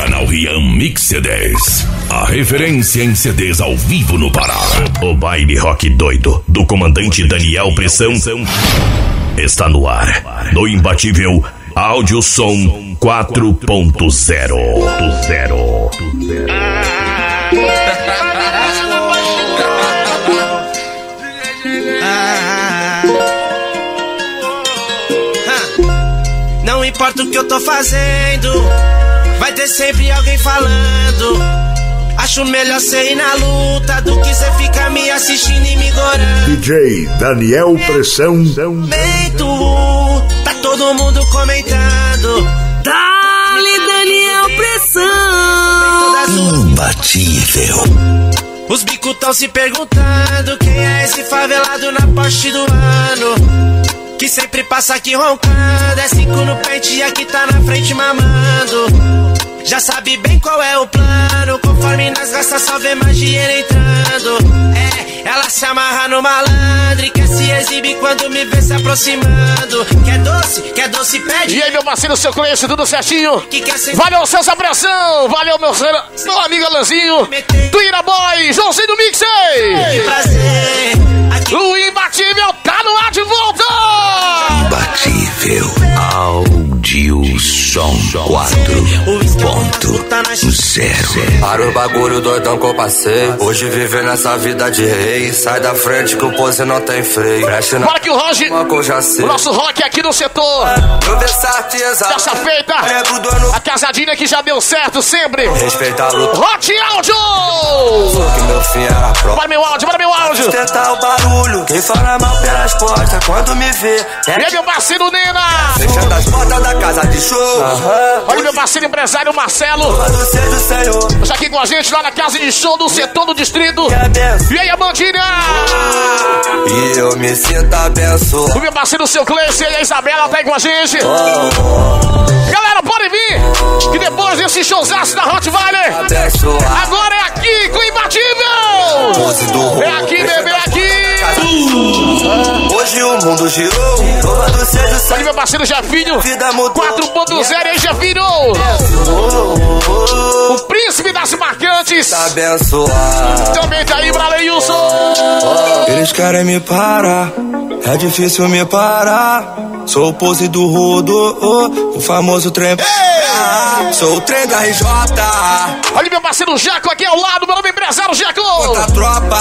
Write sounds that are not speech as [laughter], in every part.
Canal Rian Mix CDs. A referência em CDs ao vivo no Pará. O baile rock doido do comandante Daniel Pressão está no ar. No imbatível Áudio Som 4.0. Zero. Não importa o que eu tô fazendo, vai ter sempre alguém falando. Acho melhor cê ir na luta do que cê ficar me assistindo e me gorando. DJ Daniel Pressão. Feito, tá todo mundo comentando. Dale, Daniel Pressão. Imbatível. Os bicos tão se perguntando quem é esse favelado na poste do ano. Que sempre passa aqui roncando. É cinco no pente e aqui tá na frente mamando. Já sabe bem qual é o plano. Conforme nós gasta, só vê mais dinheiro entrando. É, ela se amarra no malandro e quer se exibir quando me vê se aproximando. Quer doce, quer doce, pede. E aí, meu parceiro, seu conhece tudo certinho? Que quer ser Valeu, César Pressão! Valeu, meu, meu amigo Alanzinho! Tuíra Boy! Joãozinho do Mixei! prazer. Aqui O imbatível tá no ar de volta! Imbatível. Áudio Som 4.0. Para o bagulho doidão que eu passei. Hoje viver nessa vida de rei. Sai da frente que o pose não tem freio. Preste na Bora que o Roger, o nosso rock aqui no setor. Dessa feita, a casadinha que já deu certo sempre. Respeita a luta. Hot Áudio! Que meu fim era prova. Bora meu áudio, bora meu áudio! Tentar o barulho. Quem fala mal pelas costas quando me vê. É meu parceiro Nena! fechando as portas da casa de show. Olha o meu parceiro empresário Marcelo. O. Está aqui com a gente lá na casa de show do setor do distrito. E aí, Amandinha? E eu me sinto abençoado. O meu parceiro, seu Cleice e a Isabela tá aí com a gente. Galera, pode vir! Que depois desse showzaço da Hot Valley, agora é aqui com o Imbatível! É aqui, bebê, é aqui! Hoje o mundo girou. Louvado seja o Olha meu parceiro mudou. 4.0 aí, Jefinho! O príncipe das marcantes! Tá abençoado. Também tá aí, Braleilson! Eles querem me parar, é difícil me parar. Sou o pose do rodo, oh, o famoso trem. Ah, Sou o trem da RJ, Olha meu parceiro Jaco aqui ao lado, meu nome é empresário Jaco! da tropa.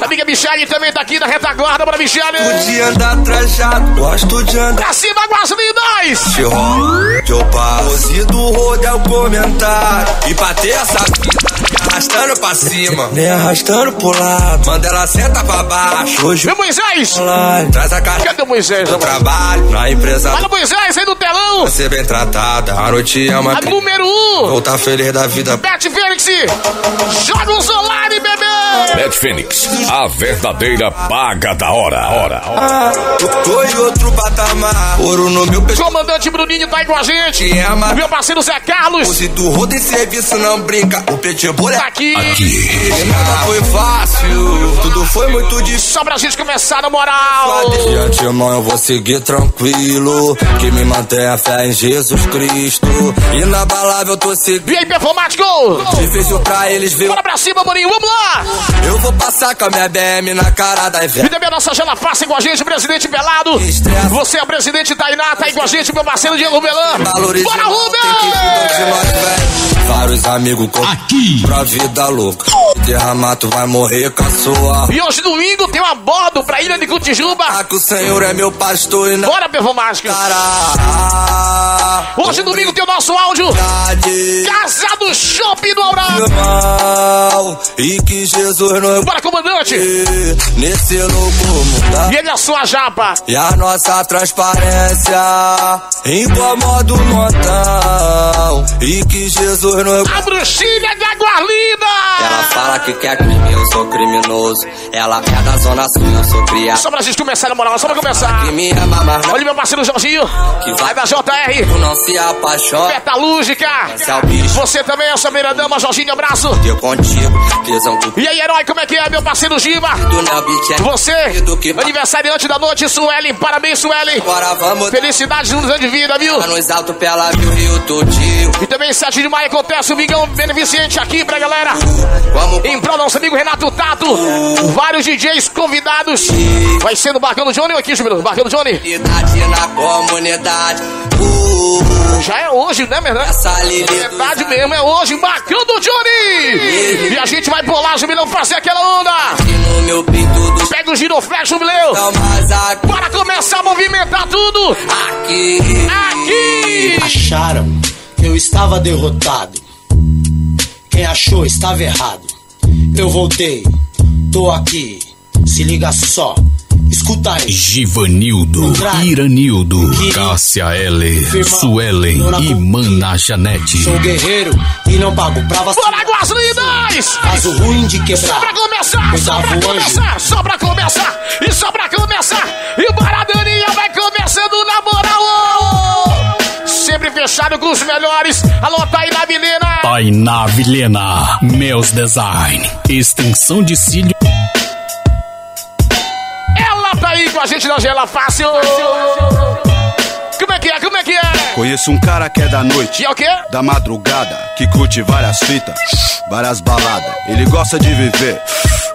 A amiga Michele também tá aqui na retaguarda para Michele! De andar trajado, gosto de andar Pra cima, Águas Lindas! de rola, de opa. Pose do rodo é o comentário. E pra ter essa vida, arrastando pra cima, nem arrastando pro lado. Manda ela senta pra baixo. Hoje Meu Moisés! online, traz a caixa Cadê o Moisés? do amor? trabalho na empresa. Olha o Moisés aí no telão! Ser bem tratada, a noite é uma A número 1! Um. Voltar feliz da vida. Beth Fênix! Joga um Solari, bebê! Beth Fênix, a verdadeira paga da hora. hora. Ah, eu tô em outro patamar. Ouro no meu pescoço. Comandante Bruninho tá aí com a gente! Te ama. Meu parceiro Zé Carlos Se do rodo em serviço não brinca. O tá é aqui! E nada foi fácil. Tudo foi muito difícil. Só pra gente começar na moral! De antemão eu vou seguir tranquilo. Que me mantém a fé em Jesus Cristo. Inabalável eu tô seguindo. E aí, performático! Difícil pra eles ver. Bora pra cima, Boninho, vamos lá! Eu vou passar com a minha BM na cara da E Ivete. também a nossa Jana Passa com a gente, presidente Pelado. Você é o presidente Tainá, tá aí com a gente, meu parceiro Diego Belan. Bora, Rubens! Vários amigos com Aqui. pra vida louca. Derramar, tu vai morrer com a sua. E hoje, domingo, tem uma bordo pra Ilha de Cutijuba. Ah, que o Senhor é meu pastor e não Bora, performático! dará. Hoje, domingo, tem o nosso áudio. Casa do Shopping do Aurá. Mal, e que Jesus não Bora, comandante! nesse louco mundo. E ele é a sua japa. E a nossa transparência incomoda o montão. E que Jesus não A bruxinha de Aguarlina. Ela fala que quer crime, eu sou criminoso. Ela é da zona sul, eu sou criado. Só pra gente começar, na moral, só pra começar. Que me ama, mas Olha meu parceiro Jorginho. Que Vai da JR. tu não se apaixona. Metalúrgica. Esse é o bicho Você também é essa primeira dama, Jorginho, abraço. eu contigo. Tesão E aí, herói, como é que é, meu parceiro Giba? Você, aniversariante da noite, Suelen. Parabéns, Suelen. Felicidades nos anos de vida, viu? Tutil. também 7 de maio acontece o Migão Beneficente aqui pra galera. Em prol nosso amigo Renato Tato. Vários DJs convidados. Vai ser no Barcão do Johnny ou aqui, Júlio? Barcão do Johnny? na comunidade. Já é hoje, né, Lili É verdade mesmo, é hoje, Barcão do Johnny! E a gente vai pular, Jubileu, fazer aquela onda! Pega o giroflex, Jubileu! Bora começar a movimentar tudo! aqui. Aqui! Acharam que eu estava derrotado. Quem achou estava errado. Eu voltei, tô aqui. Se liga só, escuta aí. Givanildo, Iranildo, Cássia L, Suelen e Mana Janete. Sou guerreiro e não pago pra Bora, vacilar. Guaslidas! Caso ruim de Só quebrar. pra começar, só pra começar, só pra começar, e só pra começar, e o Baradaninha vai começando na moral! Sempre fechado com os melhores, alô, Tainá Milena! Tainá Vilhena, Meus Design, extensão de cílio. Gente na Gela Fácil! Como é que é, como é que é? Conheço um cara que é da noite, E é o quê? da madrugada, que curte várias fitas, várias baladas. Ele gosta de viver,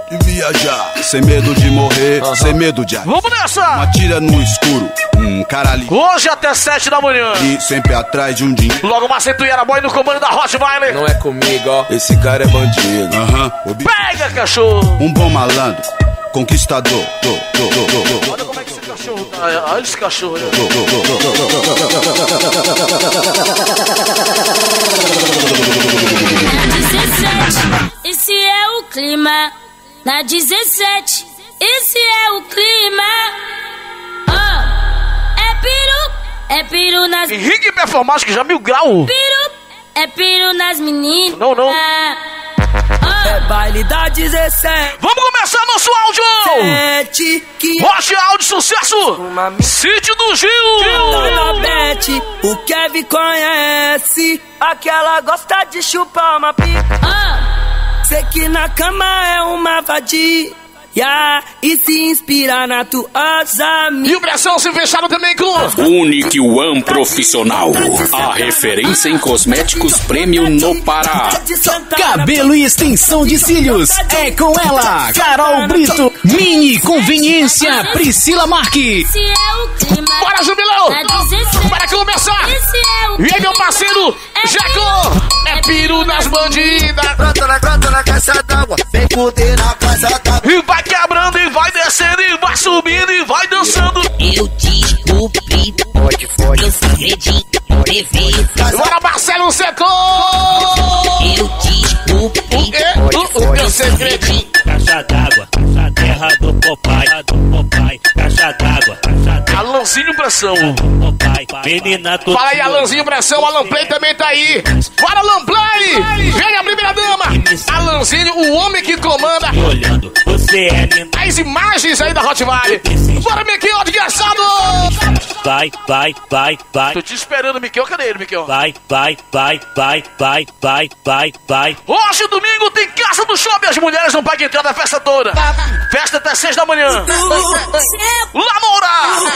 de viajar, sem medo de morrer, sem medo de. Vamos nessa! Atira no escuro, um cara ali Hoje até sete da manhã. e sempre atrás de um dinheiro. Logo uma Centuiera Boy no comando da Rottweiler. Não é comigo, ó. Esse cara é bandido. Aham, Pega, cachorro! um bom malandro, conquistador. Olha como é que esse cachorro tá. Olha esse cachorro. né? Na 17, esse é o clima. Na 17, esse é o clima. Ó, é piru, é piru nas Henrique Performática já mil grau. piru, é piru nas meninas. Não, não. Ó, Baile da 17, Vamos começar nosso áudio! que Rocha Áudio Sucesso! Sítio do Gil! na bet. O Kevin conhece. Aquela gosta de chupar uma pica. ó, Sei que na cama é uma vadia. E se inspira na tuas amigas. E o Pressão se fecharam também com... Unique One Profissional, a referência em cosméticos premium no Pará. Cabelo e extensão de cílios, é com ela, Carol Brito. Mini Conveniência, Priscila Marque. esse é o clima. Bora, Jubilão! Na 17, Para começar! esse é o E aí, meu parceiro, Jeco! É piru nas bandidas! Brota na, brota na caixa d'água. Vem fuder na caixa d'água. E vai quebrando, e vai descendo, e vai subindo, e vai dançando! Eu descobri, pode, pode, eu segredinho, ver. Bora, Marcelo Secou! Eu descobri, É, o, o meu segredinho! Caixa d'água, caixa terra do papai, do papai, caixa d'água, caixa terra Alanzinho Pressão! Menina, tô Fala aí, Alanzinho Pressão, Alan Play também tá aí! Bora, Alan Play! Vem a primeira dama! Alanzinho, o homem que comanda olhando. Você é linda, as imagens aí da Hot Valley! Bora, Miquel, desgraçado! vai, vai, vai, vai. Tô te esperando, Miquel, cadê ele, Miquel? Vai, vai, vai, vai, vai, vai, vai, vai. Hoje, domingo, tem Casa do Shopping. As mulheres não pagam entrada a festa toda. Festa até seis da manhã. Lá Moura!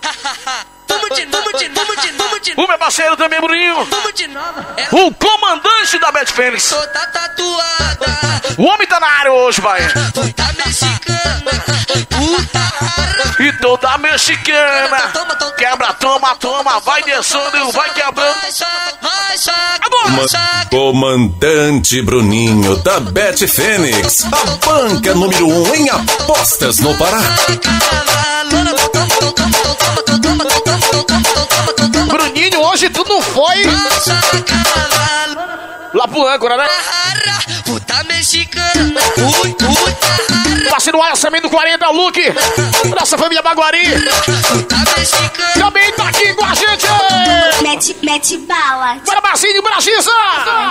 aquecimento! O meu parceiro também, Bruninho. O comandante da Bet Fênix. Tá tatuada. O homem tá na área hoje, vai. Tá mexicana. E toda mexicana. Quebra, toma, toma. Vai descendo e vai quebrando. Comandante Bruninho da Bet Fênix, a banca número um em apostas no Pará. Bruninho, hoje tu não foi lá pro âncora, né? Tá mexicana. Ui, ui. Parceiro Alisson também do 40, o Luke. Nossa família Baguari. Tá. Também tá aqui com a gente. Mete, mete bala. Bora, Marcinho, Brasisa.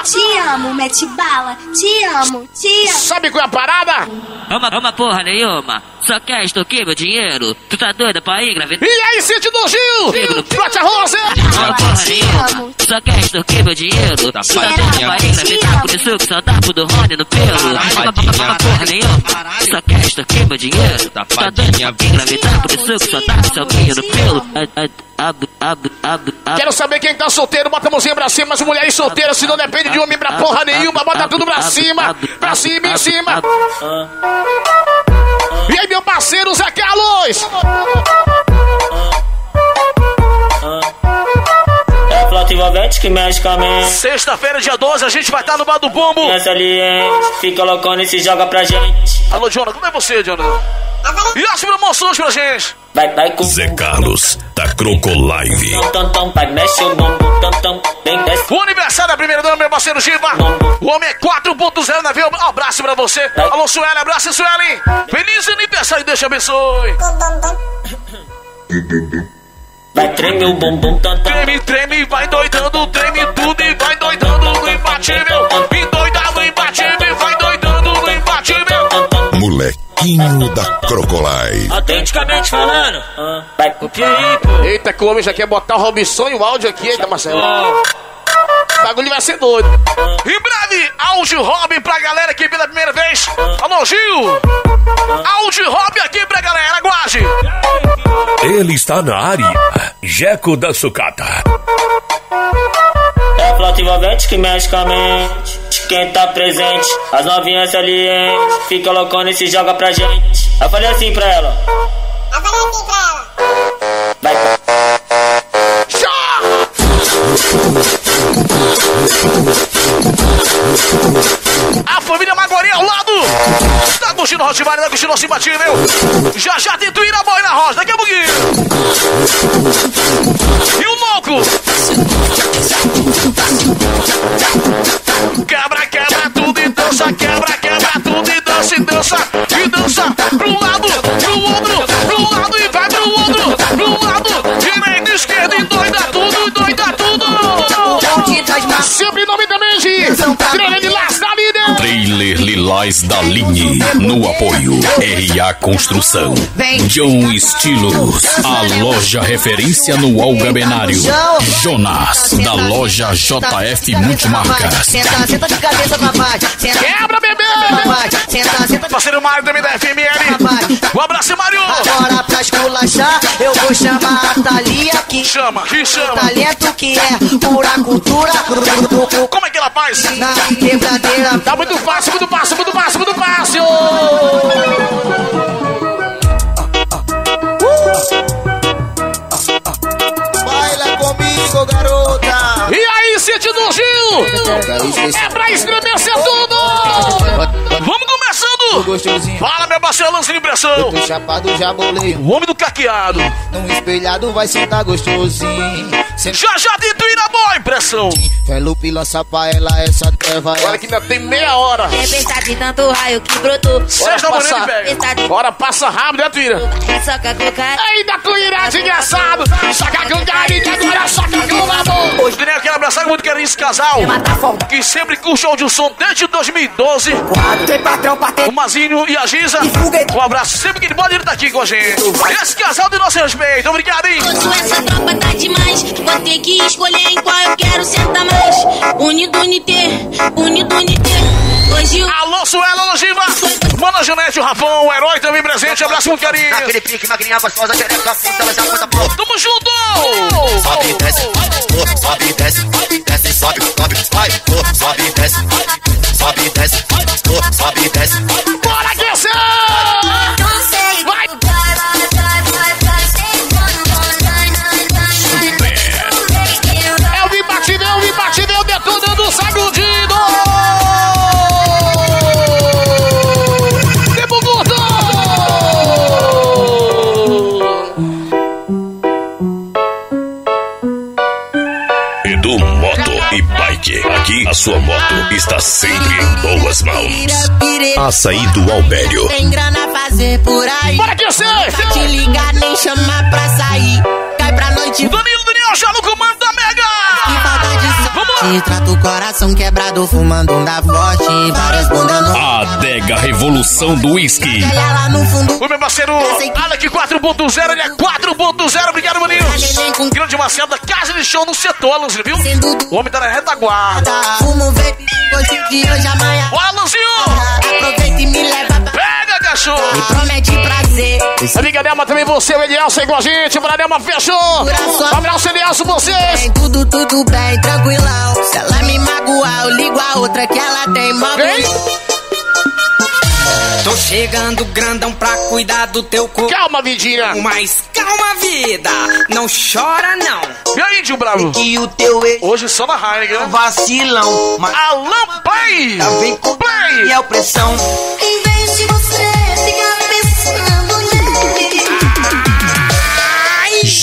Te amo, mete bala. Te amo, te amo. Sabe qual é a parada? Uma, uma porra nenhuma. Só quer extorquir meu dinheiro. Tu tá doida pra ir engravidar? E aí, Cid do Gil? Trote a rosa. Uma porra nenhuma. Só quer extorquir meu dinheiro. Tu tá doida pra ir engravidar? Por isso que só dá pro do Rony no pelo. Uma porra nenhuma. Só quer extorquir meu dinheiro. Tu tá pra ir engravidar? Por isso que só dá pro seu no pelo. Quero saber quem tá solteiro, bota a mãozinha pra cima, as mulheres solteiras, se não depende de homem pra porra nenhuma, bota tudo pra cima, pra cima, em cima. E aí, meu parceiro Zé Carlos? Flauta envolvente que mexe com a mente. Sexta-feira, dia 12, a gente vai estar no Bar do Bombo. Essa aliente, fica loucona e se joga pra gente. Alô, Jonathan, como é você, Jonathan? E as promoções pra gente? Vai, vai com Zé Carlos, da Croco Live. O aniversário da primeira dama, meu parceiro Giba. O homem é 4.0 na veia. Um abraço pra você. Alô, Sueli, abraço, Sueli. Feliz aniversário, Deus te abençoe. [laughs] Vai, treme o bumbum, tam, tam. Treme, treme, vai doidando, treme tudo e vai doidando no imbatível. Me doida no imbatível, vai doidando no imbatível. Molequinho da Crocolai. Autenticamente falando, vai pro aí, pô. Eita, que o homem já quer botar o Robinson e o áudio aqui, eita, Marcelo. O bagulho vai ser doido. Em breve, áudio Robin pra galera aqui pela primeira vez. Alô, Gil. Áudio Robin aqui. Ele está na área. Jeco da Sucata. É envolvente que mexe com a mente. Quem tá presente, as novinhas salientes. Fica loucona e se joga pra gente. Eu falei assim pra ela. Eu falei assim pra ela. Vai, A família Maguari ao lado. Tá curtindo Hotmart, tá curtindo meu? Já já tem Tuíra Boy na roça, daqui a pouquinho. E o louco? Quebra, quebra tudo e dança, quebra, quebra tudo e dança e dança. E dança pro lado, pro outro, pro lado e vai pro outro, pro lado. Direita, esquerda e doida tudo, doida tudo. Sempre em nome de Trailer Las da Líder. Trailer Lilás da Linhe. No apoio. RA Construção. John Estilos. A loja referência no algabenário. Jonas. Da loja JF Multimarcas. Senta, senta de cabeça pra baixo. Senta, Quebra, bebê! senta, senta de Parceiro Mário também da FML. Um abraço, Mário! Agora pra esculachar, eu vou chamar a Thalia que Chama, que chama. talento que é pura cultura. Faz? Na quebradeira. Tá muito fácil, muito fácil, muito fácil, muito fácil! Baila comigo, garota. E aí, Cid do Gil? É pra estremecer tudo! Vamos começando! Fala, meu parceiro, lance de impressão! Tô chapado, já bolei. O homem do caqueado. Num espelhado vai sentar gostosinho. Senta Já já dentro e na boa impressão. Felupe lança pra ela essa treva. Olha que ainda tem meia hora. Tempestade de tanto raio que brotou. Sexta Bora manhã de pega. Bora, passa rápido, né, Tuíra? Soca cocaína. Ainda Tuíra, desgraçado! Saca com carinho, agora saca com lavor! Hoje, Daniel, quero abraçar muito querido esse casal. Que sempre curte o som desde 2012. O Mazinho e a Giza. Um abraço. Sempre que ele pode, ele tá aqui com a gente. Esse casal de nosso respeito. Obrigado, hein? Hoje essa tropa tá demais. Vou ter que escolher em qual eu quero sentar mais. Unido, unité, unido, unité. Hoje o. Alô, Suela, alô, Giva. Mano, Janete, o Rafão, o herói também presente. Abraço muito carinho. Aquele pique, magrinha gostosa, xereca, puta, vai dar muita porra. Tamo junto! Sobe, desce, oh, sobe, desce, desce, sobe, sobe, vai, sobe, desce, sobe, desce, oh, sobe, desce. Bora aquecer! É é e a sua moto está sempre em boas mãos. Açaí do Albério. Tem grana fazer por aí. Bora que você! Pra te ligar, nem chamar pra sair. Cai pra noite. Danilo Daniel já no comando da Mega! Que falta de sorte. Trata o coração quebrado, fumando um da forte. Várias bundas no. Adega Revolução do Whisky. Olha lá no fundo. O meu parceiro Alec 4.0, ele é 4.0, obrigado, maninhos. Um grande Marcelo da Casa de Show no setor, Alanzinho, viu? O homem tá na retaguarda. Fumo vape, hoje de hoje amanhã. Bora, Alanzinho! Aproveita e me leva cachorro! Me promete prazer. Amiga Delma, também você, o Elielson, igual a gente. Bora, Delma, fechou! Um abraço, Elielson, vocês! Bem, tudo, tudo bem, tranquilão. Se ela me magoar, eu ligo a outra que ela tem mó Vem! Tô chegando grandão pra cuidar do teu corpo. Calma, vidinha! Mas calma, vida, não chora não. E aí, tio Bravo? Que o teu ex Hoje só na Heineken. vacilão. Mas Alan Play! tá vem com Play! e é pressão. Em vez de você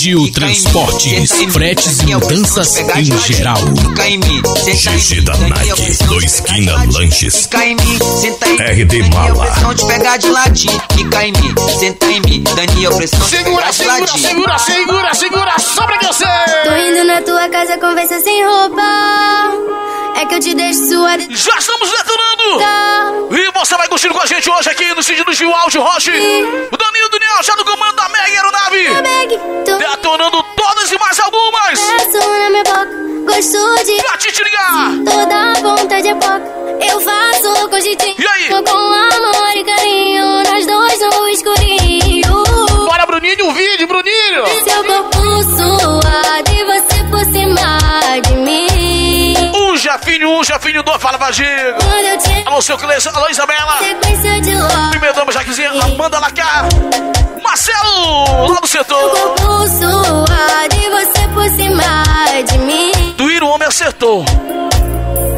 Gil Transportes, fretes e mudanças em geral. GG da Nike, pressão do de Esquina pegar de Lanches. Fica em mim, senta em mim. RD Mala. pressão de pegar de ladinho. Fica em mim, senta em mim. Daniel, pressão de Segura, segura, segura, segura, segura, só pra você! Tô indo na tua casa, conversa sem roupa. É que eu te deixo suar. Já estamos detonando! E você vai curtindo com a gente hoje aqui no Cid do Gil Áudio Roche. O Daniel já no comando da Mega Aeronave. Detonando todas e mais algumas. Peço na minha boca, gosto de. Pra te ligar. Toda vontade é pouca. Eu faço com jeitinho. E aí? Com amor e carinho. Nós dois no escurinho. Bora, Bruninho, um vídeo, Bruninho! Um Jafinho, um Jafinho, dois, fala Vagigo. Quando eu te Alô, seu Cleiton, alô, Isabela. sequência de love. Primeiro dama, Jaquezinha, Amanda Lacar. Marcelo, lá do setor. e você por cima de mim. Duíro, o homem acertou.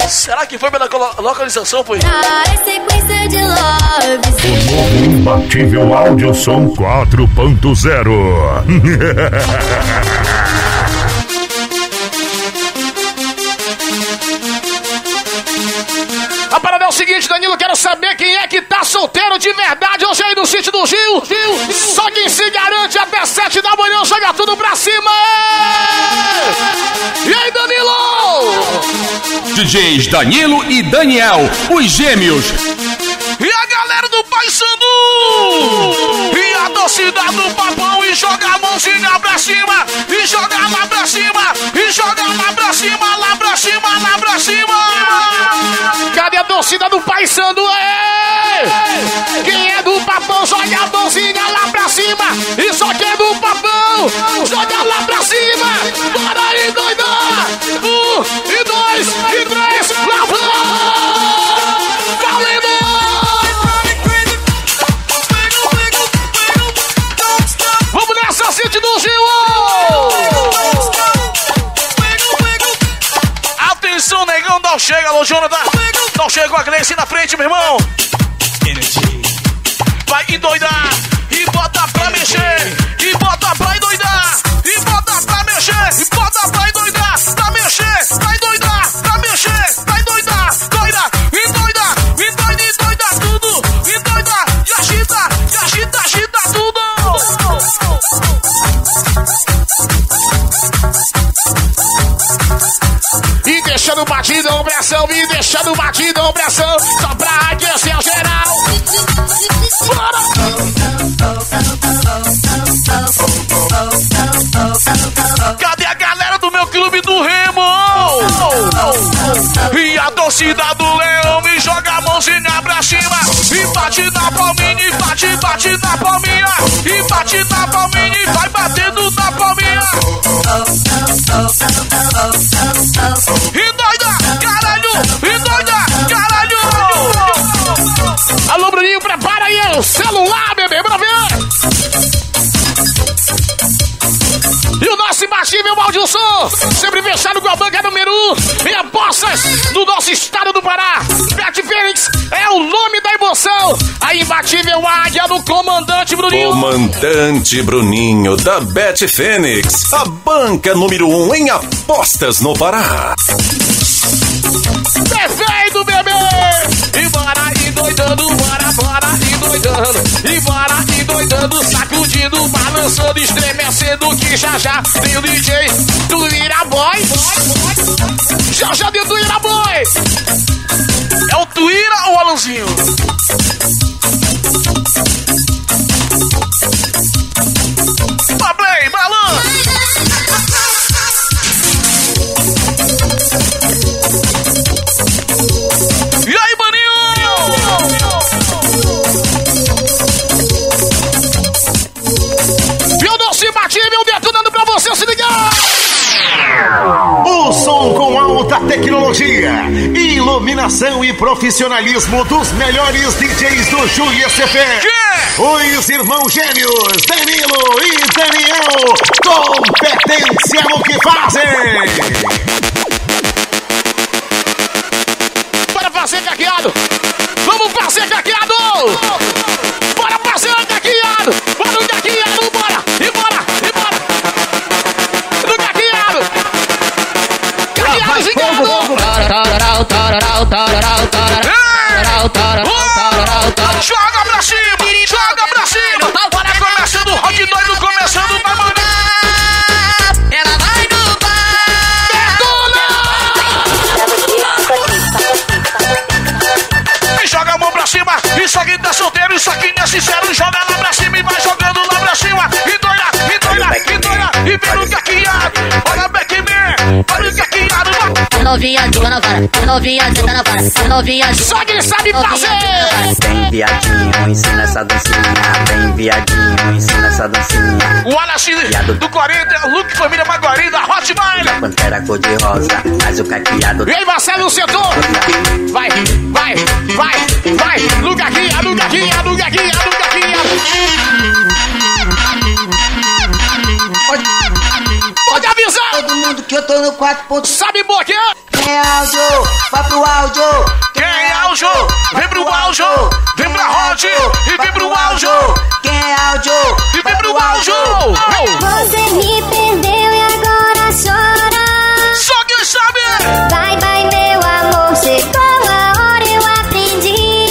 Será que foi pela localização, foi? Ah, é sequência de love. O novo imbatível áudio som 4.0. [laughs] solteiro de verdade hoje aí no sítio do Gil. Gil. Só quem se garante até sete da manhã joga tudo pra cima. é! E aí, Danilo? DJs Danilo e Daniel, os gêmeos. E a galera do Pai E a torcida do Papão e joga a mãozinha pra cima! E joga lá pra cima! E joga lá pra cima, lá pra cima, lá pra cima! Cadê a torcida do Pai Sandu? Quem é do Papão, joga a mãozinha lá pra cima! E só quem é do Papão, joga lá pra cima! Bora aí, doidão! Não chega, alô, Jonathan! Não chegou a Gleice na frente, meu irmão! Vai endoidar e bota pra mexer! E bota pra endoidar! Pressão, e deixando batidão pressão, só pra aquecer o geral. Bora! Cadê a galera do meu clube do Remo? E a torcida do Leão me joga a mãozinha pra cima E bate na palminha, e bate, bate na palminha E bate na palminha e vai batendo na palminha sempre fechado com a banca número 1 um, em apostas do nosso estado do Pará. Bet Fênix é o nome da emoção. A imbatível águia do comandante Bruninho. Comandante Bruninho da Bet Fênix, a banca número um em apostas no Pará. Perfeito, bebê! E bora bora, bora endoidando. E bora endoidando, sacudindo, balançando, estremecendo. Que já já tem o DJ do Iraboy. Já já deu do Iraboy. É o Tuíra ou o? Profissionalismo dos melhores DJs do Júlia CP. Os irmãos gêmeos, Danilo e Daniel, competência no que fazem. Novinha, joga na vara, novinha, joga na vara, novinha, Só quem sabe fazer! Vem viadinho, ensina essa dancinha. Vem viadinho, ensina essa dancinha. O Wallace do 40, Luke Família Maguari da Hotmile. Pantera cor de rosa, mas o caqueado. E aí, Marcelo no setor! Vai, vai, vai, vai! Caqueado, no caqueado, no caqueado! Pode avisar! Que eu tô no 4. Sabe por quê? Quem é áudio? Vai pro áudio. Quem é áudio? Vem pro áudio! Vem pra Hot e vem pro áudio! Quem é áudio? E vem pro áudio! Você me perdeu e agora chora. Só quem sabe! Vai, vai, meu amor, chegou a hora, eu aprendi.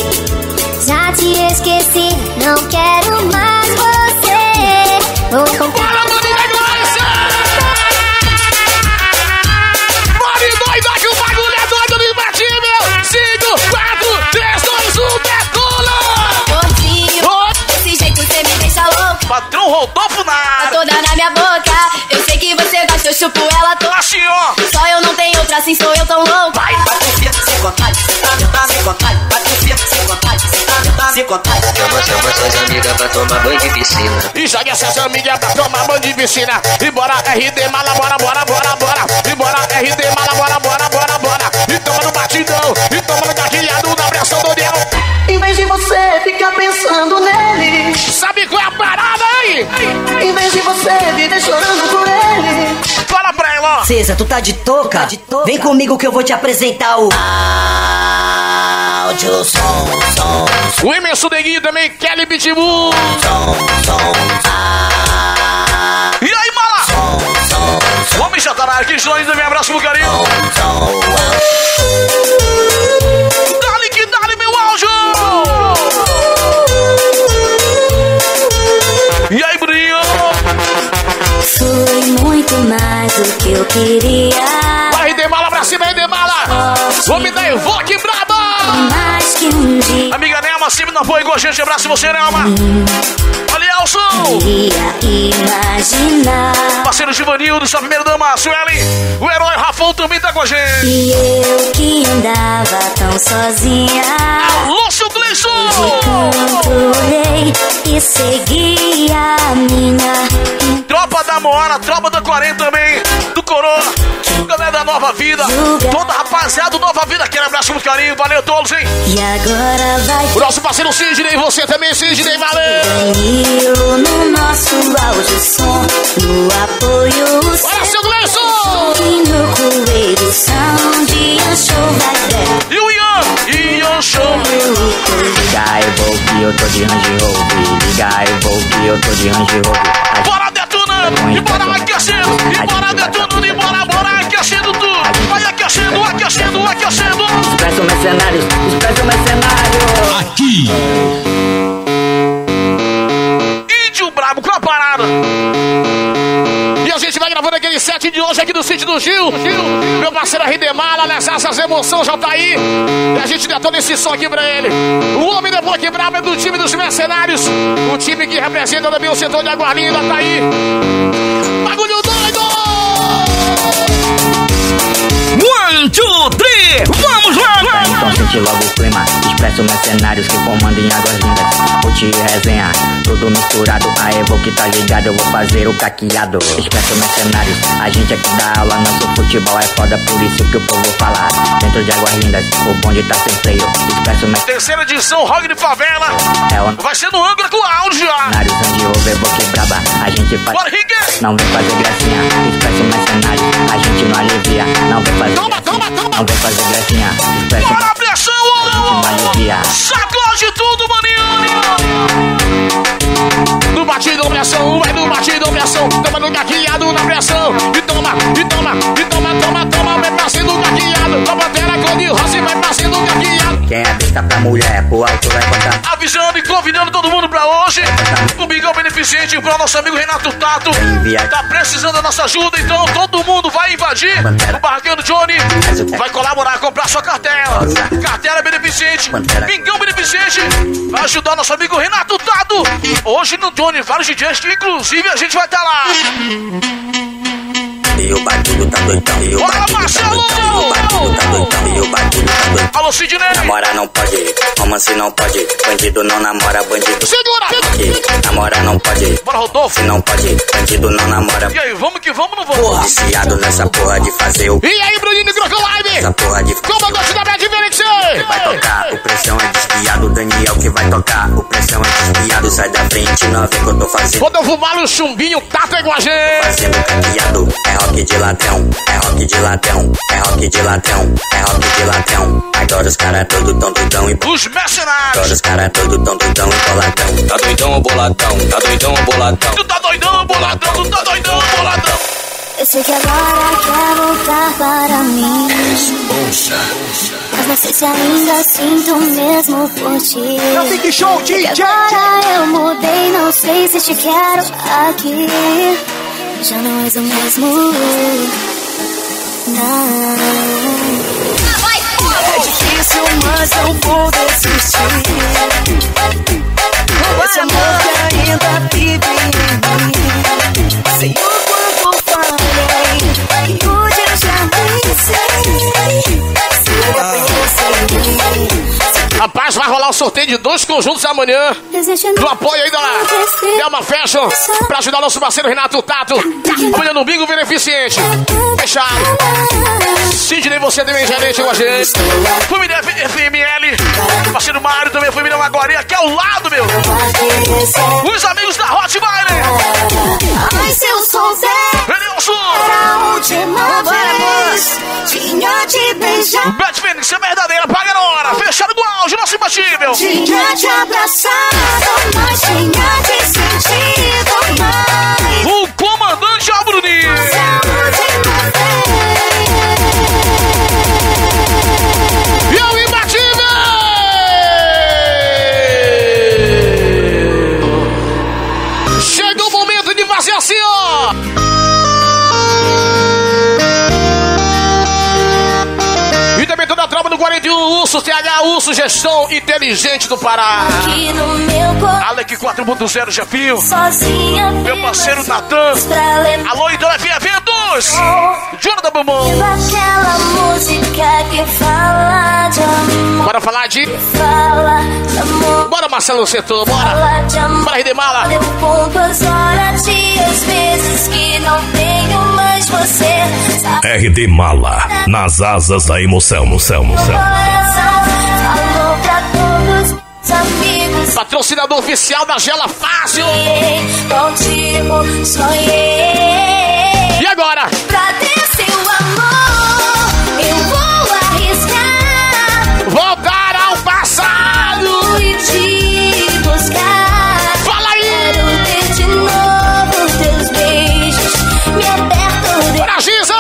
Já te esqueci, Patrão Rodolfo Tá na toda na minha boca. Eu sei que você gosta, eu chupo ela toda. Assim, ó. Só eu não tenho outra, assim sou eu tão louca. Vai, vai, sem vontade, tá, sem vontade. Vai, confia, sem vontade, tá, sem vontade. Chama, chama suas amigas pra tomar banho de piscina. E joga essas amigas pra tomar banho de piscina. E bora RD mala, bora, bora, bora, bora. E bora RD mala, bora, bora, bora, bora. E toma no batidão, e toma no gatilhado Em vez de você viver chorando por ele. Fala pra ela, ó. César, tu tá de touca? Vem comigo que eu vou te apresentar o. Áudio, som, som, O Emerson Neguinho também, Kelly Pitbull. E aí, mala? O homem já tá na aqui, Jones, também abraço pro carinho. Dale E aí, Bruninho? Foi muito mais do que eu queria. Vai, RD Mala pra cima, RD Mala! Homem da Evoque Braba! Mais que um dia. Amiga Nelma, sempre na boa igual a gente. Abraço você, Nelma. Olha, Queria imaginar. Parceiro Givanildo, sua primeira dama, Sueli. O herói Rafão também tá com a gente. E eu que andava tão sozinha. Alô, seu Gleison. Olhei e segui a minha. Tropa da Moara, tropa da 40 também. Do Coroa. Galera da Nova Vida. Toda rapaziada do Nova Vida. Aquele abraço com carinho. Valeu todos, hein? E agora vai. O nosso parceiro Sidney, você também, Sidney, valeu! Danilo no nosso áudio som, no apoio o Bora, seu Gleison! E no coelho são de ver. E o Ian? Ian! show. Liga aí, vou que eu tô de Range Rover. Liga aí, vou que eu tô de Range Rover. Bora detonando, e bora aquecendo, e bora detonando, e bora, bora aquecendo tudo. Vai aquecendo, aquecendo, aquecendo. Expresso Mercenários, Expresso Mercenários. Aqui. E a gente vai gravando aquele set de hoje aqui do sítio do Gil. Gil, meu parceiro RD Mala, nessa essas emoções já tá aí. E a gente detona esse som aqui pra ele. O homem depois que brabo é do time dos mercenários. O time que representa também o setor de Água Linda, tá aí. Bagulho doido! One, two, three, vamos lá! Então sente logo o clima. Expresso mercenários que comandam em águas lindas. Vou te resenhar, tudo misturado. A Evo que tá ligado, eu vou fazer o caqueado Expresso mercenários, a gente aqui dá aula. Nosso futebol é foda, por isso que o povo fala. Dentro de águas lindas, o bonde tá sem freio. Expresso mercenários Terceira edição, Rock de Favela. é o Vai ser no ângulo com áudio já. Range Rover, vou que braba A gente faz, Bora, não vem fazer gracinha. Expresso Não vem fazer gracinha Bora a pressão, Alô! alivia Sacode tudo, maninho! No batidão, pressão, vai no batidão, pressão. Toma no gaqueado na pressão. E toma, e toma, e toma, toma, toma. Vai pra cima do gaqueado. Da bandeira cor de rosa e vai pra cima do gaqueado. Quem é besta pra mulher, pro alto vai contar Avisando e convidando todo mundo hoje. O Bigão Beneficente pro nosso amigo Renato Tato. Tá precisando da nossa ajuda, então todo mundo vai invadir o barraquinho do Johnny. Vai colaborar, comprar sua cartela. Cartela Beneficente. Bigão Beneficente. Vai ajudar nosso amigo Renato Tato. Hoje no Johnny, vários DJs inclusive a gente vai estar lá. E o bagulho tá doidão, e o Bora, bagulho tá Marcelo! doidão, e o bagulho tá doidão, e o bagulho tá doidão. Alô, Sidney! Namora não pode, romance não pode, bandido não namora, bandido. Segura! Pode, namora não pode, Bora, Rodolfo! se não pode, bandido não namora. E aí, vamos que vamos, não vamos? Viciado nessa porra de fazer o. E aí, Bruninho Croco Live? Essa porra de. Comandante da Bad Fênix! Vai tocar, o pressão é desviado, Daniel que vai tocar. O pressão é desviado, sai da frente, não vê o que eu tô fazendo. Rodolfo Malo, Chumbinho, Tato é com a gente! Fazendo caqueado, é rock de ladrão, é rock de ladrão, é rock de ladrão, é rock de ladrão. Agora os caras todo tão doidão e Os mercenários! Agora os caras todo tão doidão e boladão. Tá doidão ou boladão, tá doidão ou boladão. Tu tá doidão, boladão, tu tá doidão, boladão! Eu sei que agora quer voltar para mim. Mas não sei se ainda sinto mesmo por ti. Big Show Porque agora eu mudei, não sei se te quero aqui. Já não és o mesmo. Não. É difícil, mas não vou desistir. Esse amor que ainda vive em mim. Sei o quanto falei, e hoje eu já nem sei. Se eu pensei em mim. Rapaz, vai rolar o sorteio de dois conjuntos amanhã. Do apoio aí da Delma Fashion. Pra ajudar nosso parceiro Renato Tato. Amanhã no Bingo Beneficiente. Fechado. Sidney, você também gerente com a gente. Família FML. Parceiro Mário também, família Maguari. Aqui ao lado, meu. Os amigos da Hot. Ai, seu sonzeiro. Era a última vez. Tinha te beijado. Beth Fênix, é verdadeira, paga na hora. Fechado com auge, nosso imbatível. Tinha te abraçado, mas tinha te sentido mais. O comandante é o Bruninho. E TH Urso, gestão inteligente do Pará. Aqui no meu corpo, Alec 4.0 Jefinho. sozinha. Meu parceiro Natan. Alô, então FM Eventos. Jonathan Bumbum. Daquela música que fala de amor. Bora falar de. Fala de amor. Bora, Marcelo Setor, bora. Fala de amor. Bora, Redemala. Olha poucas horas, dias, meses que não tenho mais você. Sabe RD Mala, nas asas da emoção, emoção, emoção. Patrocinador oficial da Gela Fácil. Contigo sonhei. E agora? Pra ter seu amor, eu vou arriscar. Voltar ao passado. E te buscar. Fala aí. Quero ter de novo os teus beijos. Me apertam. De... Pra Giza.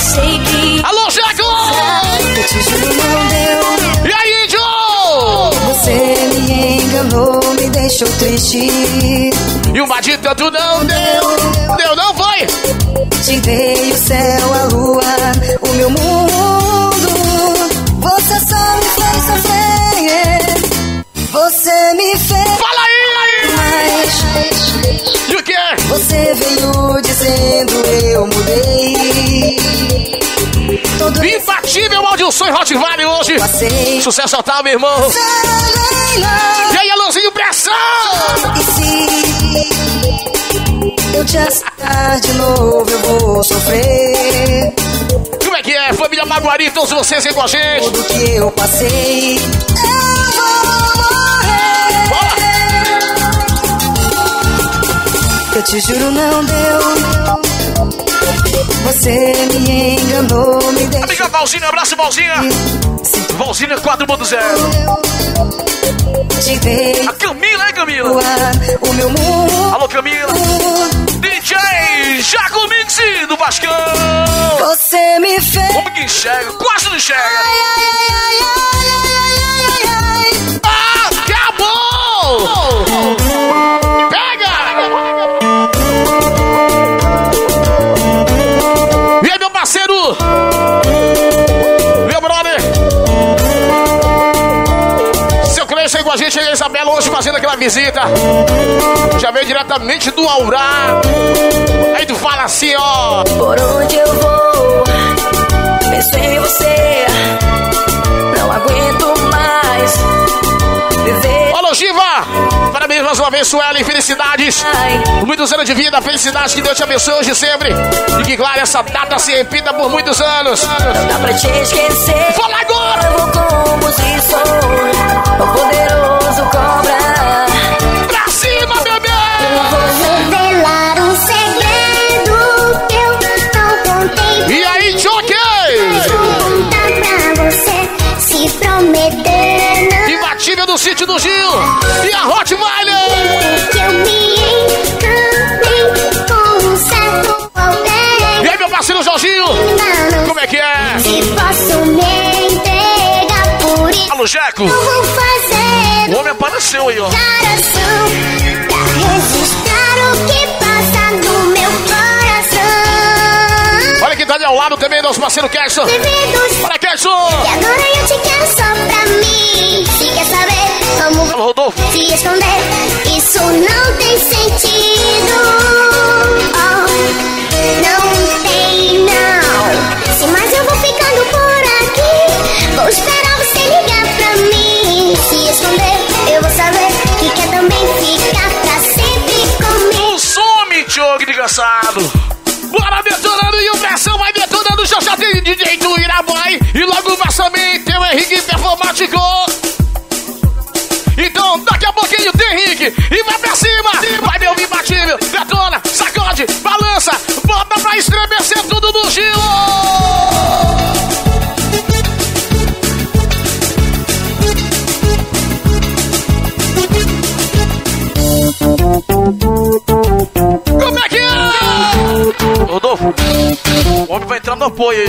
Sei que... Alô, Jaco. Te juro, não deu deixou triste. E uma de tanto não deu, deu não foi. Te dei o céu, Imbatível Aldilson e Rottweiler hoje. Sucesso total, meu irmão. E aí, Alôzinho, pressão! E se eu te aceitar de novo, eu vou sofrer. Como é que é, família Maguari, todos vocês aí com a gente? Tudo que eu passei, eu vou morrer. Eu te juro, não deu. Você me enganou, me deixou. Amiga Valzinha, abraço, Valzinha. Valzinha 4.0. Te dei A Camila, hein, Camila? o meu mundo. Alô, Camila. DJ Jaco Mix do Vascão. Você me fez. Como que enxerga? Quase não enxerga. Acabou! Pega! Com a gente, aí, Isabela hoje fazendo aquela visita. Já veio diretamente do Aurá. Aí tu fala assim, ó. Por onde eu vou, penso em você. Não aguento mais. Alô, Giva! Parabéns mais uma vez, Sueli. Felicidades. Muitos anos de vida, felicidades. Que Deus te abençoe hoje e sempre. E que, claro, essa data se repita por muitos anos. Não dá pra te esquecer. Fala agora! Eu vou sou o poderoso cobra. Do Gil. E a alguém. E aí, meu parceiro Jorginho? Como é que é? Se posso me entregar por isso. Alô, Jeco. O homem apareceu aí, ó. coração pra registrar tá ali ao lado também, nosso parceiro Kerson. Olha, Kerson. E agora eu te quero só pra mim. Se quer saber, Alô, Rodolfo. se esconder. Isso não tem sentido. Oh, não tem, não. Se mais eu vou ficando por aqui, vou esperar você ligar pra mim. Se esconder, eu vou saber que quer também ficar pra sempre comigo. O some, Diogo, desgraçado. Irabai. E logo mais também tem o Henrique Performático. Então, daqui a pouquinho tem Henrique. E vai pra cima. Vai meu imbatível. Detona, sacode, balança. Bota pra estremecer tudo no Gilo. No apoio aí.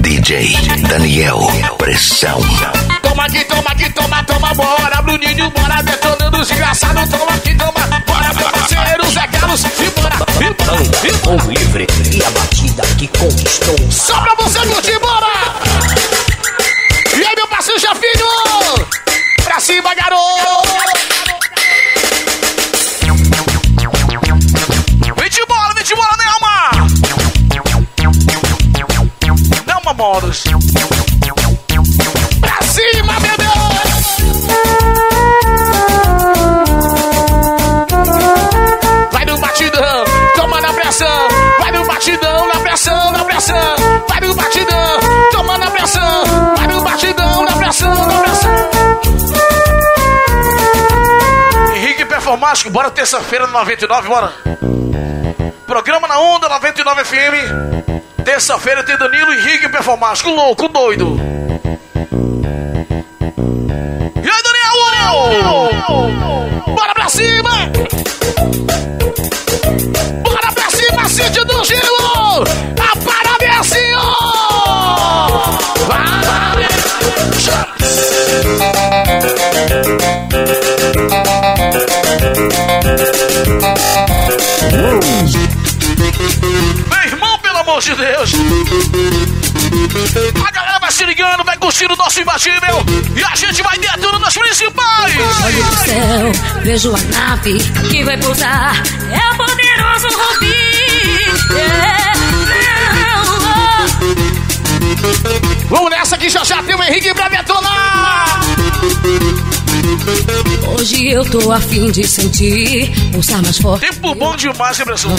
DJ Daniel Pressão. Toma aqui, toma aqui, toma, toma, bora. Bruninho, bora, detonando os engraçados. Toma aqui, toma, bora, meu parceiro, Zé Carlos. E bora, e bora, e bora. Livre e a batida que conquistou. Só pra você curtir, bora! Moros. Pra cima, bebê! Vai no batidão, toma na pressão. Vai no batidão, na pressão, na pressão. Vai no batidão, toma na pressão. Vai no batidão, na pressão, na pressão. Henrique Performático, bora terça-feira no 99, bora. Programa na Onda 99 FM. Terça-feira tem Danilo Henrique performático, louco, doido. E aí, Daniel, Daniel! Bora pra cima! Bora pra cima, Cid do Gil! A parada é assim, ó! Vai! Amor de Deus. A galera vai se ligando, vai curtindo o nosso imbatível. E a gente vai detonando nas principais. Olho do céu, vejo a nave que vai pousar. É o poderoso Rubi. É, Vamos nessa que já já tem o Henrique pra detonar. Hoje eu tô afim de sentir pulsar mais forte. Tempo bom demais, pessoal?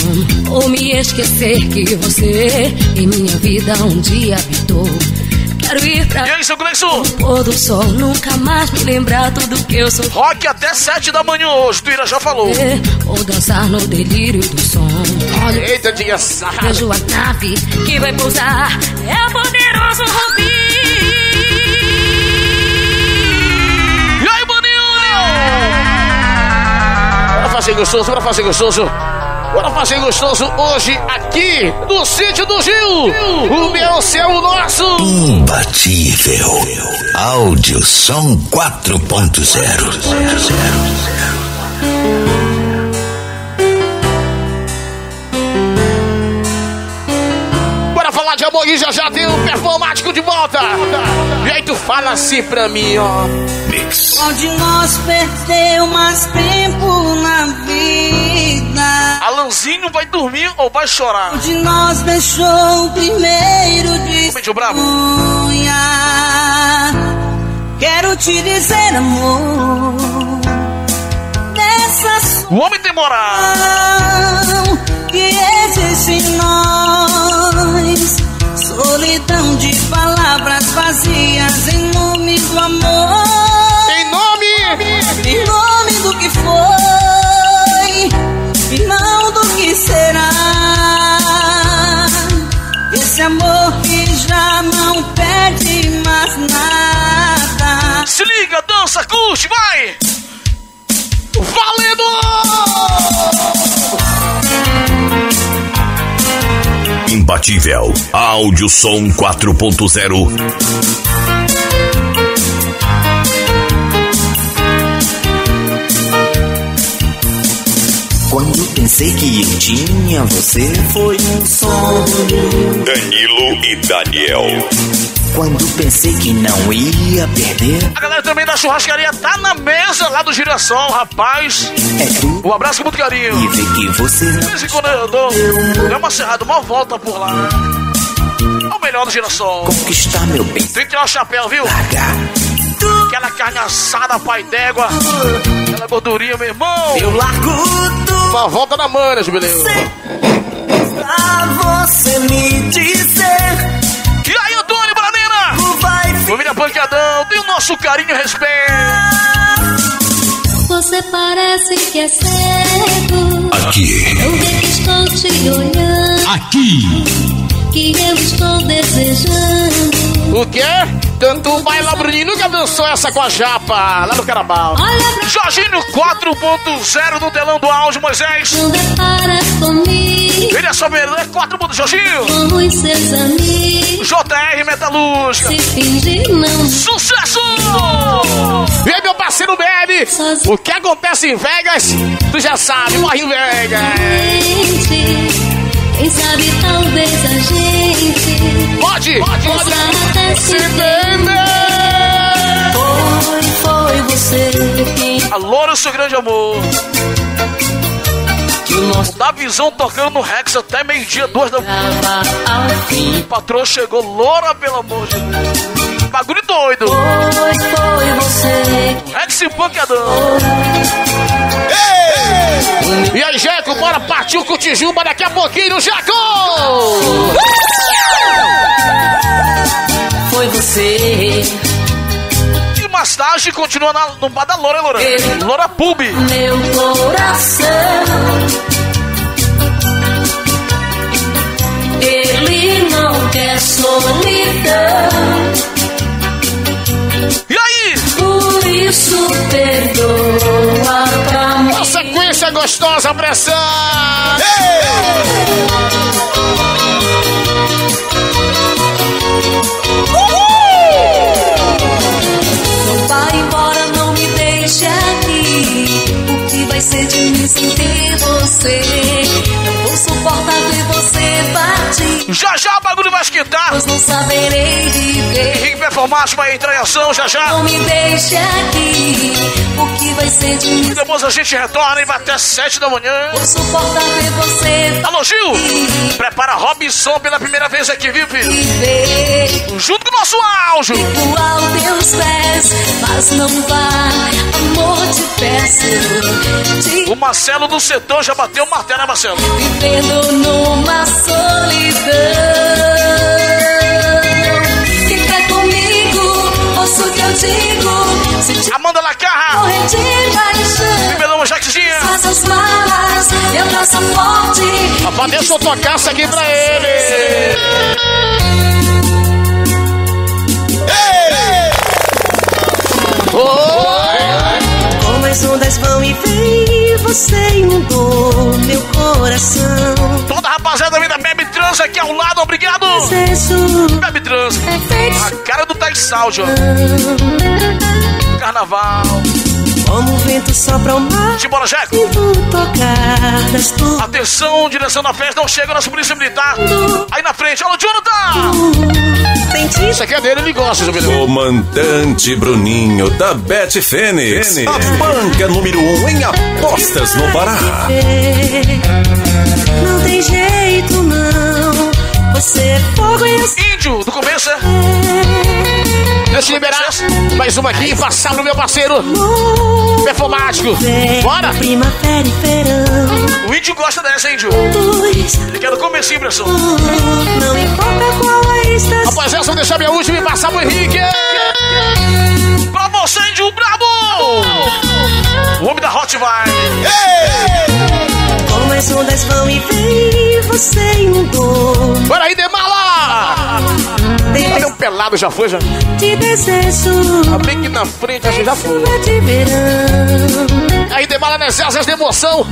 Ou me esquecer que você em minha vida um dia habitou. Quero ir pra. E aí, seu Gleison? Pôr do sol, nunca mais me lembrar tudo que eu sou. Rock até sete da manhã hoje, Tuíra já falou. Ou dançar no delírio do som. Olha, Eita, dia sarra. vejo a nave que vai pousar. É o poderoso Rubi. Fazer gostoso, bora fazer gostoso. Bora fazer gostoso hoje aqui no sítio do Gil. O meu, o seu, o nosso. Imbatível. Áudio som 4.0. Bora falar de amor e já já tem um performático de volta. E aí tu fala assim pra mim, ó. Qual de nós perdeu mais tempo na vida? Alanzinho vai dormir ou vai chorar? Qual de nós deixou o primeiro de Comente brabo. Quero te dizer, amor, dessa O homem tem moral. que existe em nós. Solidão de palavras vazias em nome do amor. Em nome? Do que foi e não do que será. Esse amor que já não pede mais nada. Se liga, dança, curte, vai! Valendo! Imbatível. Áudio som 4.0. Quando pensei que eu tinha você, foi um sonho. Danilo e Daniel. Quando pensei que não ia perder, A galera também da churrascaria tá na mesa lá do Girassol, rapaz. Um abraço com muito carinho. e ver que você De vez em quando eu dou, dou uma serrada, uma volta por lá. É o melhor do Girassol. conquistar meu bem. Tem que tirar o chapéu, viu? Aquela carne assada, pai d'égua. Aquela gordurinha, meu irmão. Eu largo volta na mana, jubileu. Pra você me dizer. E aí, Antônio Branina? Família Pancadão, tem o nosso carinho e respeito. Você parece que é cego. Aqui. Eu vi que estou te olhando. Aqui. Que eu estou desejando. O quê? Tanto vai lá, Bruninho, nunca dançou essa com a japa, lá no Carabal. Jorginho 4.0 no telão do áudio, Moisés. Ele é melhor, é 4 pontos, Jorginho. JR Metalúrgica. Sucesso! E aí, meu parceiro Bebe, o que acontece em Vegas, tu já sabe, morre em Vegas. Quem sabe talvez a gente. Pode, pode, possa até se entender. Foi, foi você quem. Alô, seu grande amor. O Davizão tocando no Rex até meio-dia, duas da manhã. O patrão chegou, loura, pelo amor de Deus. Bagulho doido. Foi, foi você. Rex e pancadão. E aí, Jeco, bora partir o Cutijuba daqui a pouquinho, Jeco! Foi você. E mais tarde continua na, no bar da Loura, Loura? Ele- Loura Pub. Meu coração. Ele não quer solidão. E aí? isso perdoa pra mim. Uma sequência gostosa, pressão! Não vai embora, não me deixe aqui. O que vai ser de mim sem ter você? Não vou suportar ver você partir. Já já o bagulho vai esquentar. Pois não saberei entrar em ação já já. Não me deixe aqui, o que vai ser de mim? Depois a gente retorna e vai até sete da manhã. Vou suportar ver você. Alô, Gil! Prepara Robson pela primeira vez aqui, viu, filho? Junto com o nosso áudio. Fico aos teus pés, mas não vá, amor, te peço. Te O Marcelo do setor já bateu o martelo, né, Marcelo? vivendo numa solidão. Ouço o que eu digo. Se te Amanda Lacarra! morrer de paixão. Bibelão Jaquezinha! Malas, eu traço forte. Rapaz, deixa eu tocar isso aqui pra ele! Como as ondas vão e vêm, você inundou meu coração. Rapaziada vem da Bebe Trans aqui ao lado, obrigado! Bebe Trans! A cara do Tag Sound, ó. Carnaval! como o vento sopra ao mar. Simbora, Jeco! Atenção, direção da festa, não chega nossa polícia militar. Aí na frente, olha o Jonathan! Isso aqui é dele, ele gosta, Jubileu. Comandante Bruninho da Bet Fênix, a banca número 1 um em apostas no Pará. Você é fogo e Índio, do começo, é? Deixa eu liberar mais uma aqui e passar pro meu parceiro performático. Bora! Primavera e verão. O índio gosta dessa, índio? Ele quer no comecinho, pressão. não importa qual a estação. Rapaz, essa eu deixar minha última e passar pro Henrique. Pra você, índio brabo! O homem da Hot vai. Como as ondas vão e vêm, você inundou. Bora aí, Demala! Cadê um pelado, já foi, já? Te desejo. Bem aqui na frente, acho que já foi. verão. Aí, Demala asas de emoção.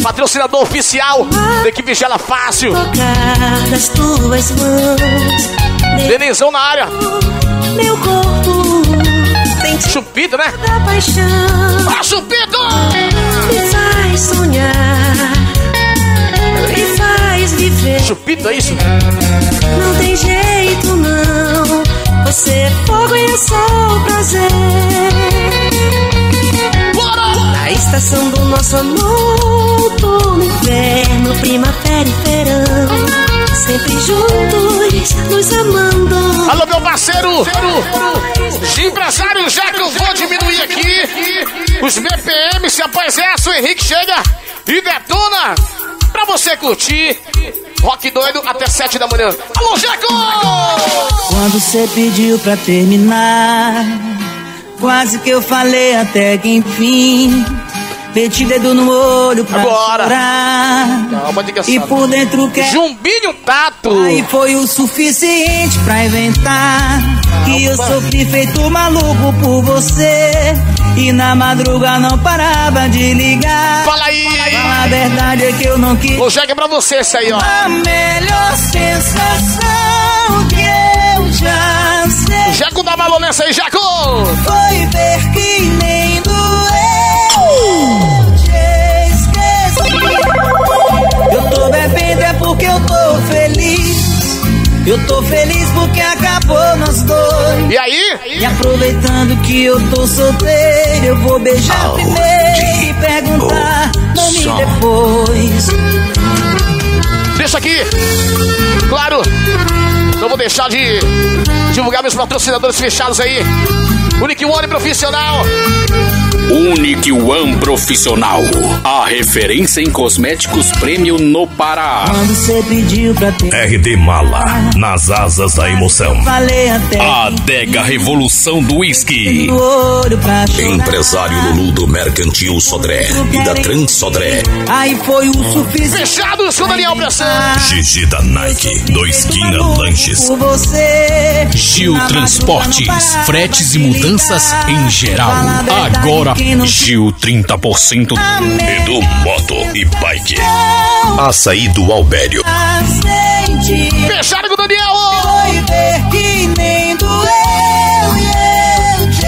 Patrocinador oficial da equipe Gela Fácil. Das tuas mãos. Denizão na área. Meu corpo Chupito, né? da paixão. Ah, Chupito! Me faz sonhar. Chupito, é isso? Não tem jeito, não. Você é fogo e eu sou o prazer. Na estação do nosso amor, outono, inverno, primavera e verão. Sempre juntos, nos amando. Alô, meu parceiro! De empresário, já que eu vou diminuir aqui os BPM, se após essa o Henrique chega e detona pra você curtir. Rock doido até sete da manhã. Alô, Jaco! Quando você pediu pra terminar, quase que eu falei até que enfim. Meti dedo no olho pra Agora. chorar. Calma, diga E por dentro quer. Jumbinho Tato! Aí foi o suficiente pra inventar Que eu sofri feito maluco por você E na madruga não parava de ligar Fala aí! A verdade é que eu não quis Jaco, é pra você esse aí, ó. A melhor sensação que eu já sei Jaco dá valor nessa aí, Jaco! Foi ver que nem doeu Eu tô bebendo é porque eu tô feliz Eu tô feliz porque acabou nós dois E aí? E aproveitando que eu tô solteiro Eu vou beijar primeiro e perguntar Nome depois Deixa aqui! Claro! Não vou deixar de divulgar meus patrocinadores fechados aí. Unique One Profissional. Unique One Profissional. A referência em cosméticos prêmio no Pará. Quando você pediu pra ter RD Mala, nas asas da emoção. Falei até A adega revolução do chorar Empresário Lulu do Mercantil Sodré e da Trans Sodré. Aí foi o suficiente Fechados com Daniel Pressão. Gigi da Nike, do Esquina Lanches. por você Gil Transportes, fretes e mudanças em geral. Agora, Gil 30%. Edu Moto e Bike. Açaí do Albério. Fechado com o Daniel. Foi ver que nem doeu e eu te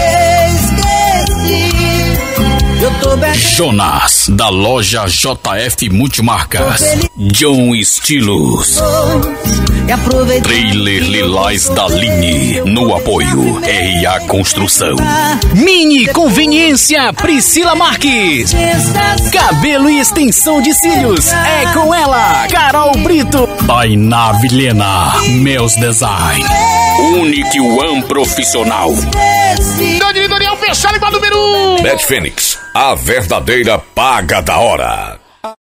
esqueci Eu tô bebendo Jonas, da loja JF Multimarcas. John Estilos. E aproveitei. Trailer Lilás da Line. No apoio. RA Construção. Mini Conveniência Priscila Marques. Cabelo e extensão de cílios. É com ela, Carol Brito. Tainá Vilhena. Meus Design. Unique One Profissional. Dani Daniel fechado igual número 1. Bet Fênix, a verdadeira paga da hora.